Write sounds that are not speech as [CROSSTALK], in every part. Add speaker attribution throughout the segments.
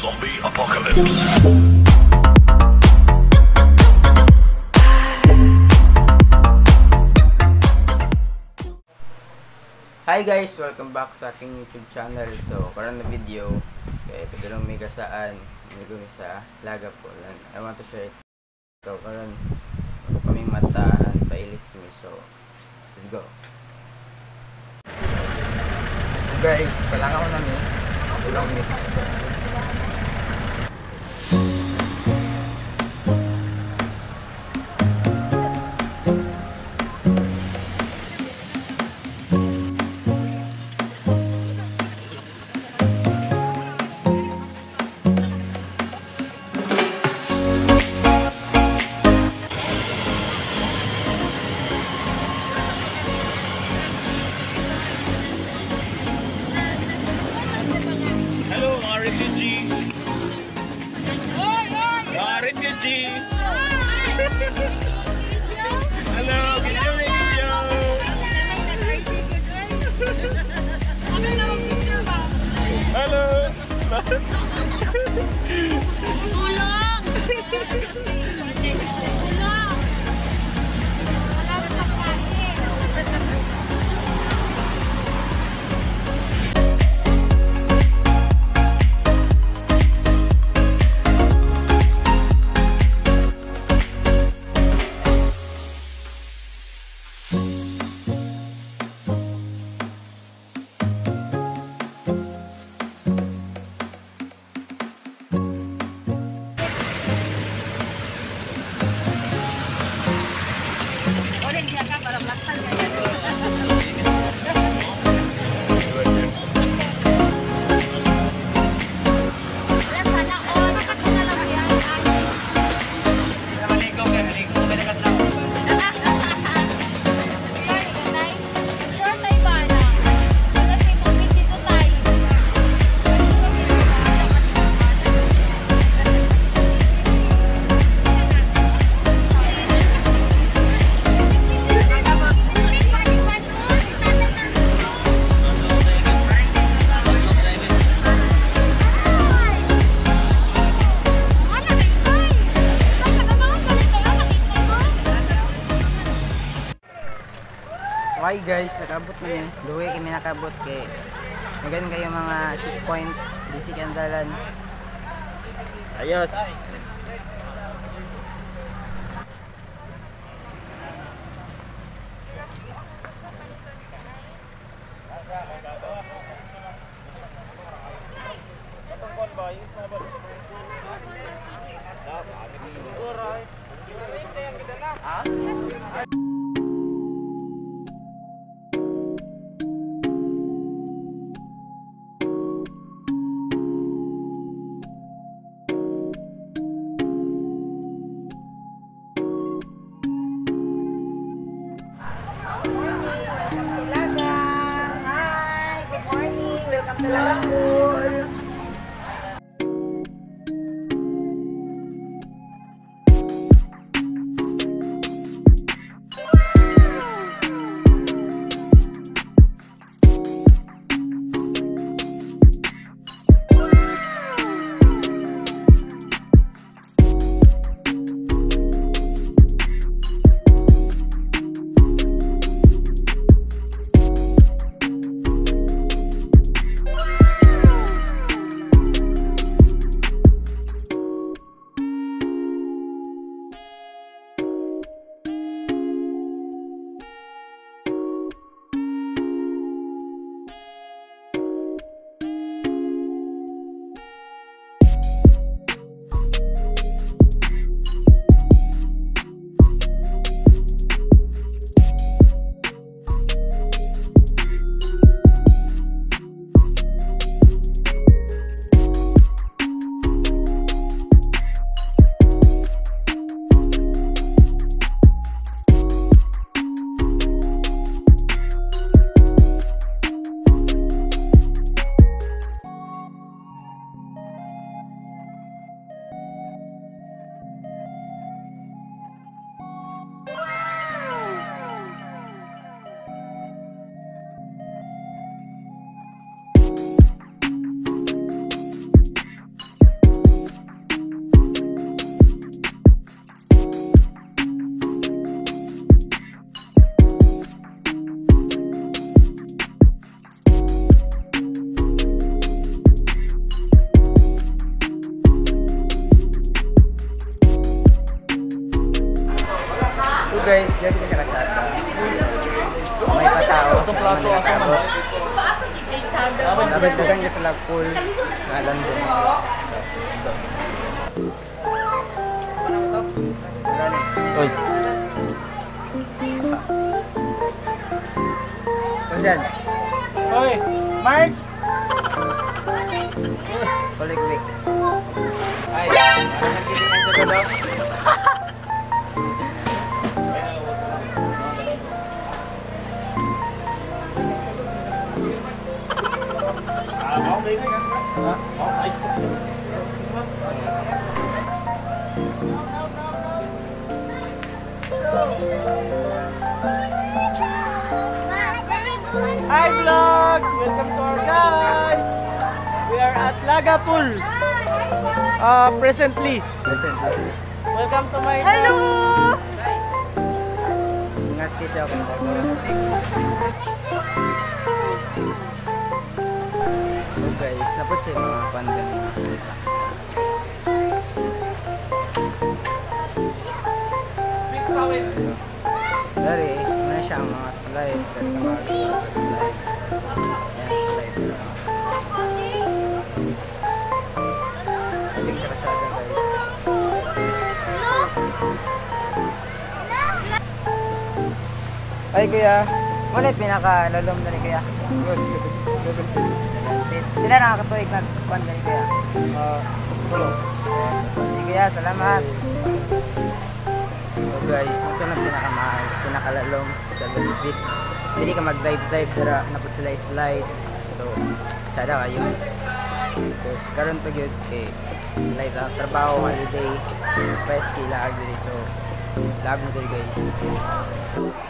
Speaker 1: Zombie Apocalypse.
Speaker 2: Hi guys! Welcome back sa aking YouTube channel. So, karon na video. Kaya padulong may kasaan. May gumi sa laga po. I want to share it. So, karon ako kaming mataan. Pailis kami. So, let's go. Guys, palangaw namin. Sulong ni. Nakabot na yun. Duwi kami nakabot kay Magan kayo mga checkpoint. Basic ang dalan.
Speaker 3: Ayos.
Speaker 4: Lagang!
Speaker 1: Lagapul. Uh, presently. Welcome to my
Speaker 4: Hello!
Speaker 2: So guys, napot siya mga pandan. Dari, muna siya ang mga slide. Dari slide. Yan, slide Ay kuya, yung pinaka-lalom na ni kuya. Sila nakakatuig na kwan na ni kuya.
Speaker 1: Uh, hello.
Speaker 2: Sige kuya, salamat. So guys, ito na pinakamahal, pinakalalom sa Lulubit. Tapos pwede ka mag-dive-dive, pero napot sila slide. So, tsada kayo. Tapos karon pa yun, kay like uh, trabaho, holiday, pwes kailangan dito. So, love mo guys.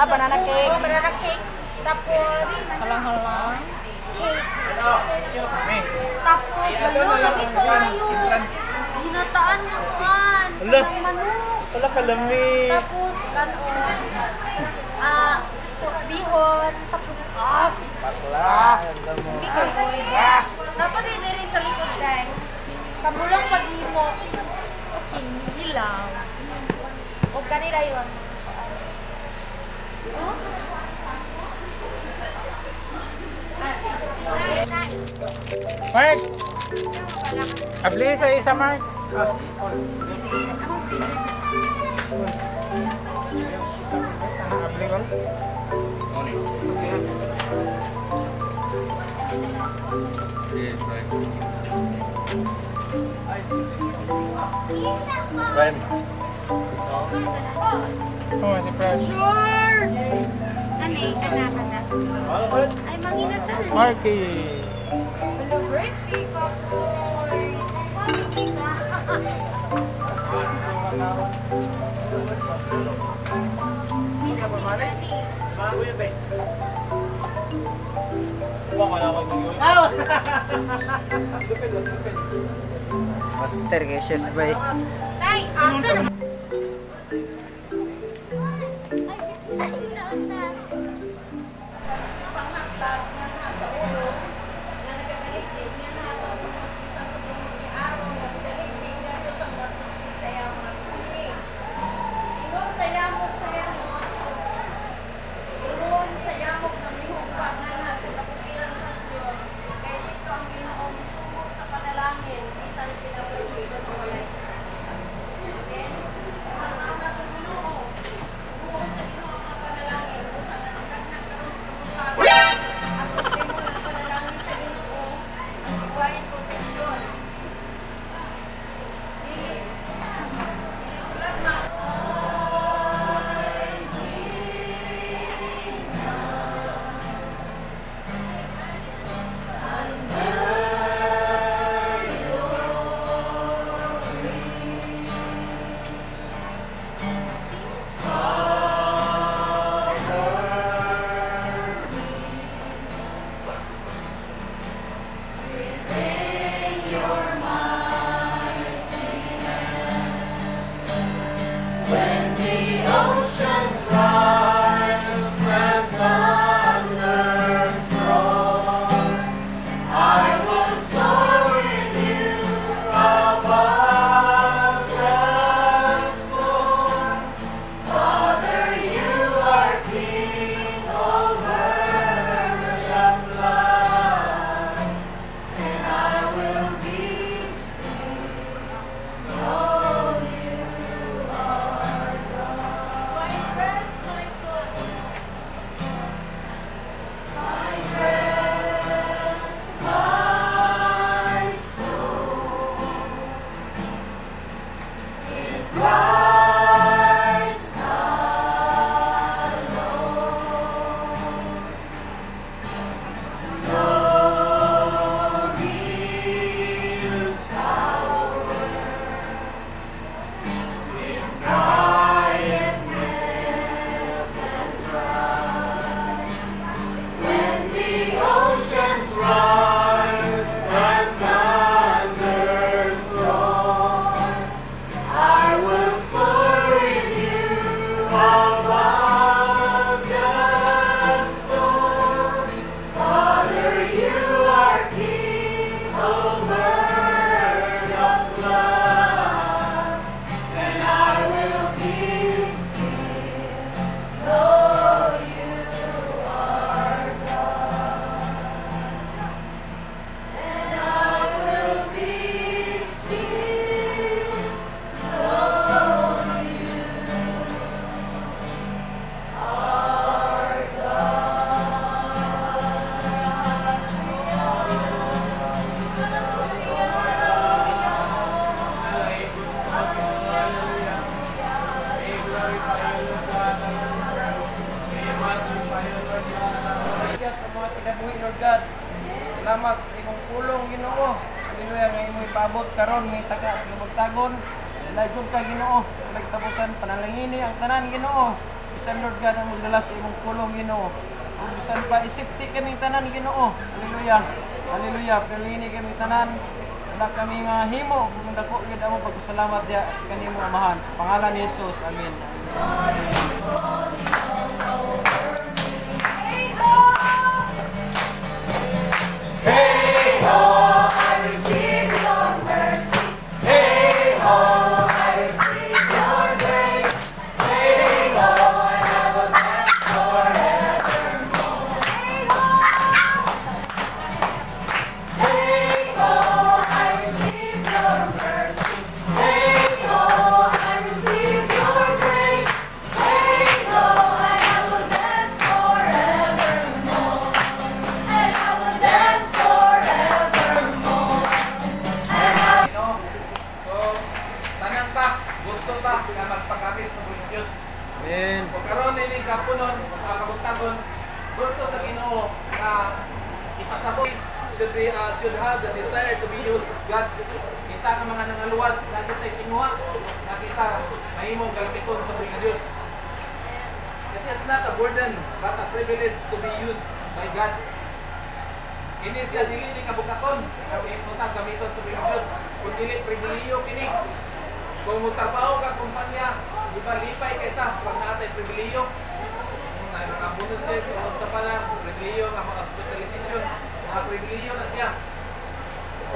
Speaker 4: ah, banana cake. Oh, banana cake. Tapos, halang-halang. Cake. Tapos, ano, lagi ko ngayon. Ginataan nga kuhan.
Speaker 1: Ala.
Speaker 4: Manok.
Speaker 1: Wala kalami.
Speaker 4: Tapos, kanon, ah, so, bihon, tapos, ah, bihon. Dapat din rin sa likod, guys. Kamulang paghimo, okay, hilaw. O kanila yun.
Speaker 3: Mark! Abli sa isa, Mark. Abli ko.
Speaker 1: Ryan.
Speaker 3: Oh, si Prash.
Speaker 5: Sure! Ano eh, anak, anak. Ay, manginasal.
Speaker 3: Marky.
Speaker 5: Hello, birthday ko po. Birthday ka. [LAUGHS]
Speaker 2: Master kay Chef Boy.
Speaker 5: Tay, asa
Speaker 1: bagtagon. Lajon ka Ginoo. Nagtapusan panalangini ang tanan Ginoo. Bisan Lord God ang magdala sa imong pulong Ginoo. Ug bisan pa isipti kami tanan Ginoo. Hallelujah. Hallelujah. Panalangini kami tanan. Wala kami nga himo kung dako gid amo pagpasalamat dia kanimo amahan sa pangalan ni Jesus. Amen.
Speaker 6: Ginoo na ipasabot should be uh, should have the desire to be used of God. Kita ka mga nangaluwas, na kita kinuha, na kita mahimong gamiton sa buong Diyos. It is not a burden, but a privilege to be used by God. Ini siya dili ni kabukaton, kami punta gamiton sa buong Diyos. Kung dili pribiliyo kini, kung mutrabaho ka kumpanya, di ba lipay kay ta pag naatay pribiliyo. Kung na mga bonuses o sa pala pribiliyo nga mga hospitalization, mga pribiliyo na siya.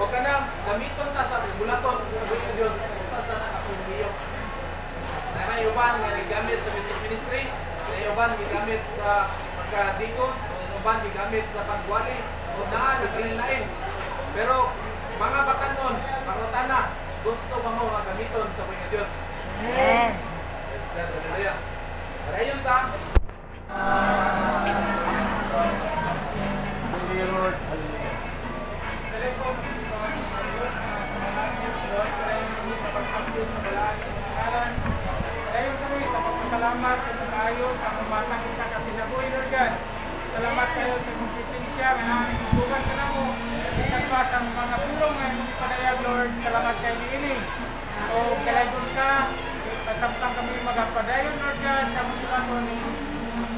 Speaker 6: O kanang gamiton ta sa bulaton sa buong Dios sa sa na pribiliyo. Na may uban nga gigamit sa music ministry, na uban gigamit sa pagka-deacons, o uban gigamit sa pagwali, o naa naglain-lain. Pero mga batanon, pangutana, gusto mo nga gamiton sa buong Dios?
Speaker 4: Amen.
Speaker 6: Yes, God, hallelujah. Parayon ta,
Speaker 3: Kami sa pagpasalamat sa pag-ayo sa umatang isa ka pinabuhi, Lord God. Salamat kayo sa imong presensya nga namin ka na mo. Bisan pa sa mga pulong nga imong ipadayag, Lord. Salamat kay Lini. O kalaygon ka, kasamtang kami magapadayon, Lord God, sa mga ni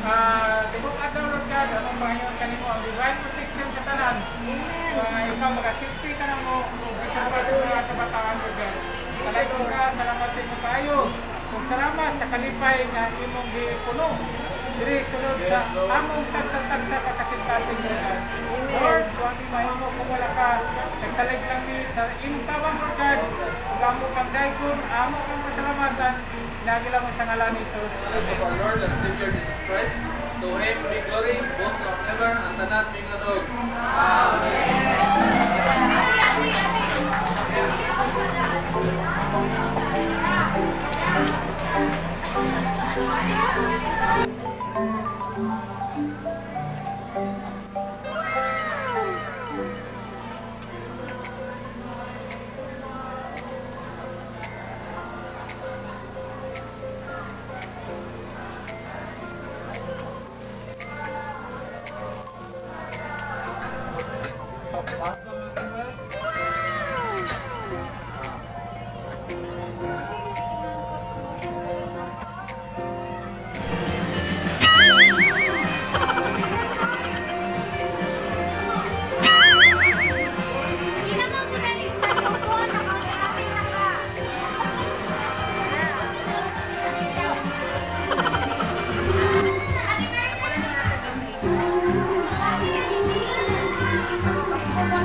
Speaker 3: Ah, tibok adlaw Lord God, among Panginoon kanimo ang divine protection sa tanan. Uh, ikaw mag-asipti ka na mo, sa mga kabataan Lord God. Kalaygon ka, salamat sa inyo kayo. Kung salamat sa kalipay nga imong gipuno. Diri sulod sa among tagsa-tagsa kakasintasin Lord God. Lord, huwag di mahimo kung wala ka. Nagsalig lang ni sa Lord God. Kung amo kang daikon, amo kang pasalamatan. Nagila mo sa ngalan ni Jesus.
Speaker 6: Lord and Savior Jesus Christ, to Him be glory, both now and ever, and tanan minganog.
Speaker 5: Hindi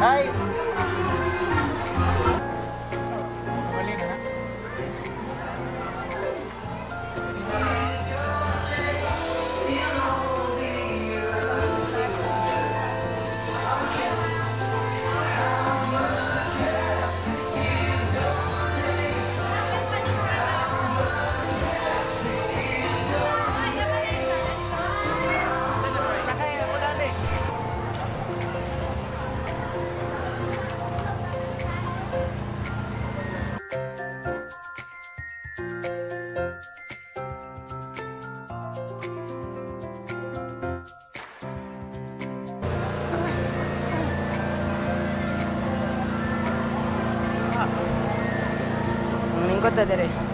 Speaker 1: Hi.
Speaker 2: vedere!